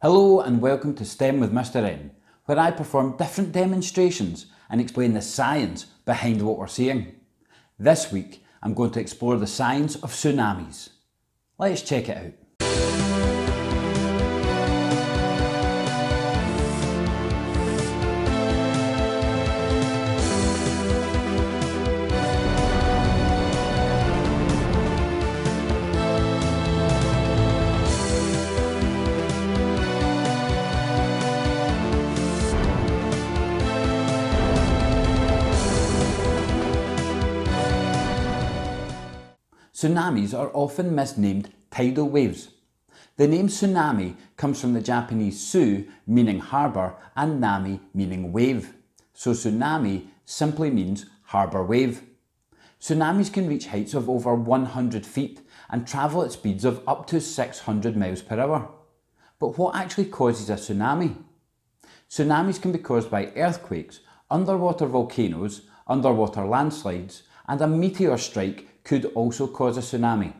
Hello and welcome to STEM with Mr N, where I perform different demonstrations and explain the science behind what we're seeing. This week I'm going to explore the science of tsunamis. Let's check it out. Tsunamis are often misnamed tidal waves. The name tsunami comes from the Japanese tsu meaning harbour and nami meaning wave. So tsunami simply means harbour wave. Tsunamis can reach heights of over 100 feet and travel at speeds of up to 600 miles per hour. But what actually causes a tsunami? Tsunamis can be caused by earthquakes, underwater volcanoes, underwater landslides, and a meteor strike could also cause a tsunami.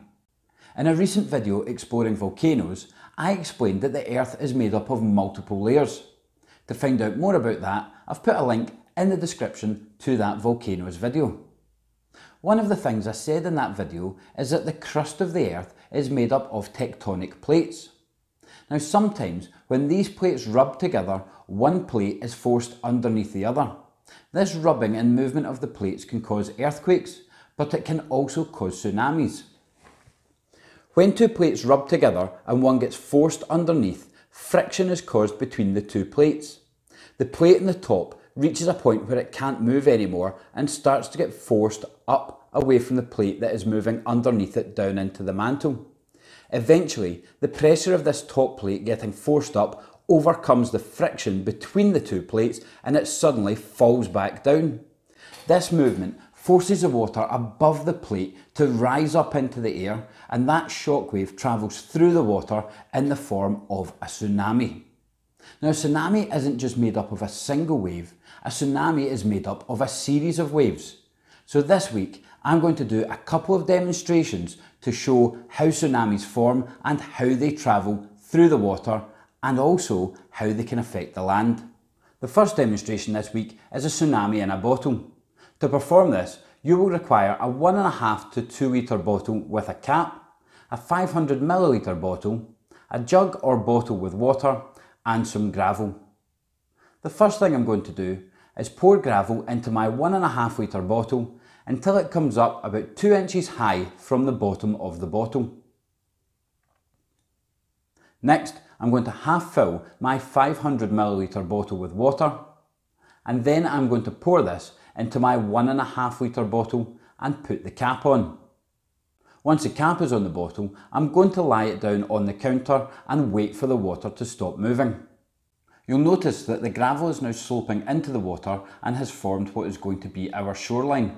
In a recent video exploring volcanoes, I explained that the Earth is made up of multiple layers. To find out more about that, I've put a link in the description to that volcanoes video. One of the things I said in that video is that the crust of the Earth is made up of tectonic plates. Now sometimes when these plates rub together, one plate is forced underneath the other. This rubbing and movement of the plates can cause earthquakes, but it can also cause tsunamis. When two plates rub together and one gets forced underneath, friction is caused between the two plates. The plate in the top reaches a point where it can't move anymore and starts to get forced up away from the plate that is moving underneath it down into the mantle. Eventually, the pressure of this top plate getting forced up overcomes the friction between the two plates and it suddenly falls back down. This movement forces the water above the plate to rise up into the air and that shockwave travels through the water in the form of a tsunami. Now a tsunami isn't just made up of a single wave, a tsunami is made up of a series of waves. So this week I'm going to do a couple of demonstrations to show how tsunamis form and how they travel through the water and also how they can affect the land. The first demonstration this week is a tsunami in a bottle. To perform this, you will require a 1.5 to 2 litre bottle with a cap, a 500 milliliter bottle, a jug or bottle with water, and some gravel. The first thing I'm going to do is pour gravel into my 1.5 litre bottle until it comes up about 2 inches high from the bottom of the bottle. Next, I'm going to half fill my 500 milliliter bottle with water, and then I'm going to pour this into my one and a half litre bottle and put the cap on. Once the cap is on the bottle, I'm going to lie it down on the counter and wait for the water to stop moving. You'll notice that the gravel is now sloping into the water and has formed what is going to be our shoreline.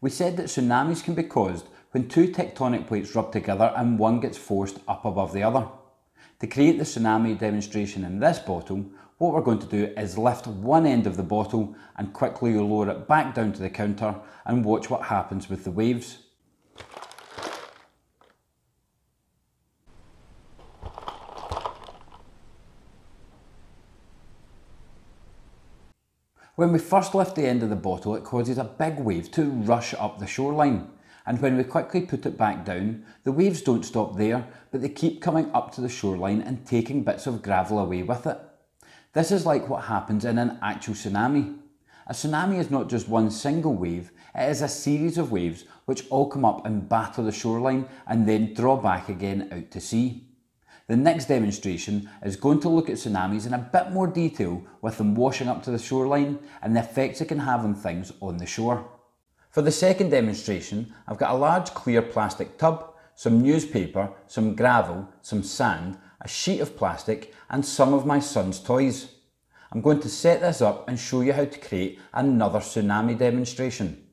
We said that tsunamis can be caused when two tectonic plates rub together and one gets forced up above the other. To create the tsunami demonstration in this bottle, what we're going to do is lift one end of the bottle and quickly lower it back down to the counter and watch what happens with the waves. When we first lift the end of the bottle it causes a big wave to rush up the shoreline and when we quickly put it back down the waves don't stop there but they keep coming up to the shoreline and taking bits of gravel away with it. This is like what happens in an actual tsunami. A tsunami is not just one single wave, it is a series of waves which all come up and batter the shoreline and then draw back again out to sea. The next demonstration is going to look at tsunamis in a bit more detail with them washing up to the shoreline and the effects it can have on things on the shore. For the second demonstration, I've got a large clear plastic tub, some newspaper, some gravel, some sand a sheet of plastic and some of my son's toys. I'm going to set this up and show you how to create another tsunami demonstration.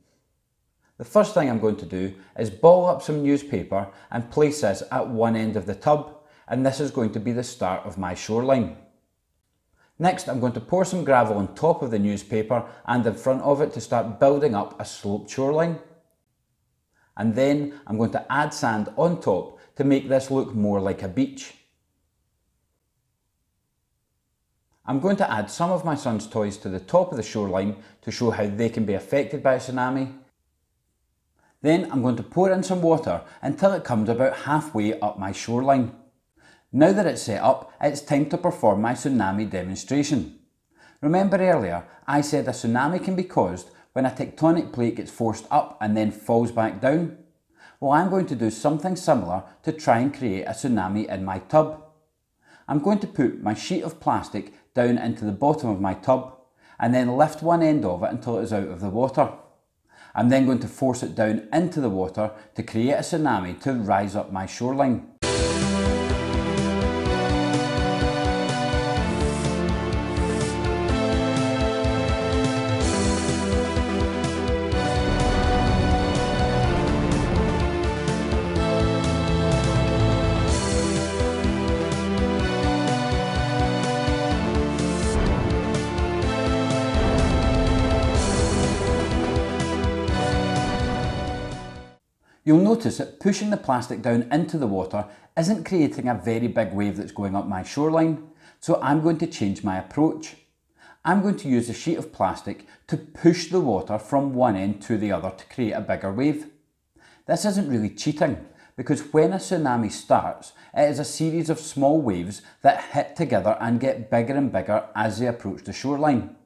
The first thing I'm going to do is ball up some newspaper and place this at one end of the tub and this is going to be the start of my shoreline. Next I'm going to pour some gravel on top of the newspaper and in front of it to start building up a sloped shoreline. And then I'm going to add sand on top to make this look more like a beach. I'm going to add some of my son's toys to the top of the shoreline to show how they can be affected by a tsunami. Then I'm going to pour in some water until it comes about halfway up my shoreline. Now that it's set up, it's time to perform my tsunami demonstration. Remember earlier, I said a tsunami can be caused when a tectonic plate gets forced up and then falls back down. Well, I'm going to do something similar to try and create a tsunami in my tub. I'm going to put my sheet of plastic down into the bottom of my tub and then lift one end of it until it is out of the water. I'm then going to force it down into the water to create a tsunami to rise up my shoreline. You'll notice that pushing the plastic down into the water isn't creating a very big wave that's going up my shoreline, so I'm going to change my approach. I'm going to use a sheet of plastic to push the water from one end to the other to create a bigger wave. This isn't really cheating, because when a tsunami starts, it is a series of small waves that hit together and get bigger and bigger as they approach the shoreline.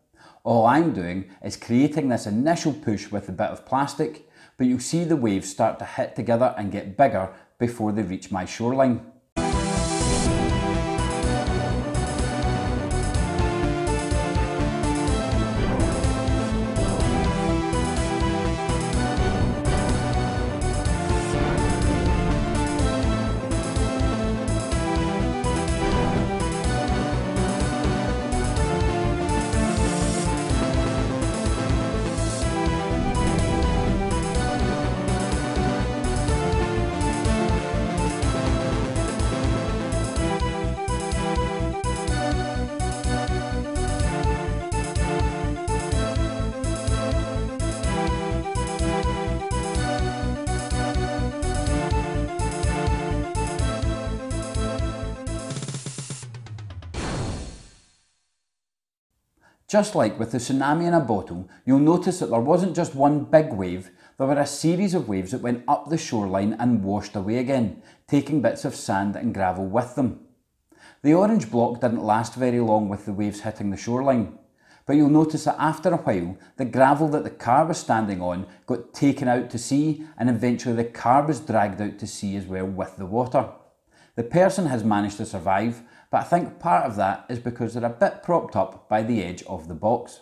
All I'm doing is creating this initial push with a bit of plastic but you'll see the waves start to hit together and get bigger before they reach my shoreline. Just like with the tsunami in a bottle, you'll notice that there wasn't just one big wave, there were a series of waves that went up the shoreline and washed away again, taking bits of sand and gravel with them. The orange block didn't last very long with the waves hitting the shoreline, but you'll notice that after a while, the gravel that the car was standing on got taken out to sea and eventually the car was dragged out to sea as well with the water. The person has managed to survive but I think part of that is because they're a bit propped up by the edge of the box.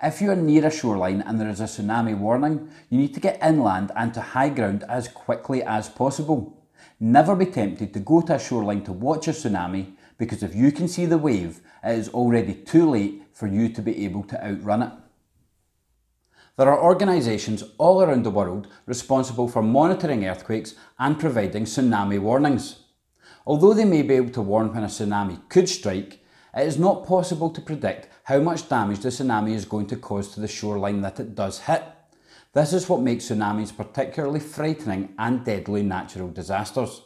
If you're near a shoreline and there is a tsunami warning, you need to get inland and to high ground as quickly as possible. Never be tempted to go to a shoreline to watch a tsunami because if you can see the wave, it is already too late for you to be able to outrun it. There are organisations all around the world responsible for monitoring earthquakes and providing tsunami warnings. Although they may be able to warn when a tsunami could strike, it is not possible to predict how much damage the tsunami is going to cause to the shoreline that it does hit. This is what makes tsunamis particularly frightening and deadly natural disasters.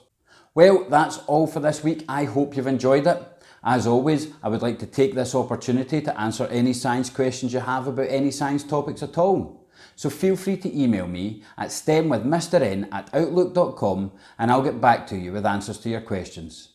Well, that's all for this week. I hope you've enjoyed it. As always, I would like to take this opportunity to answer any science questions you have about any science topics at all. So feel free to email me at stemwithmrn at outlook.com and I'll get back to you with answers to your questions.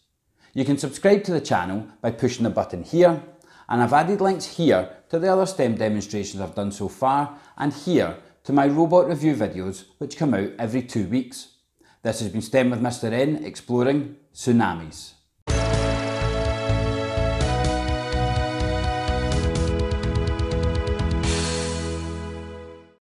You can subscribe to the channel by pushing the button here and I've added links here to the other STEM demonstrations I've done so far and here to my robot review videos which come out every two weeks. This has been STEM with Mr N exploring tsunamis.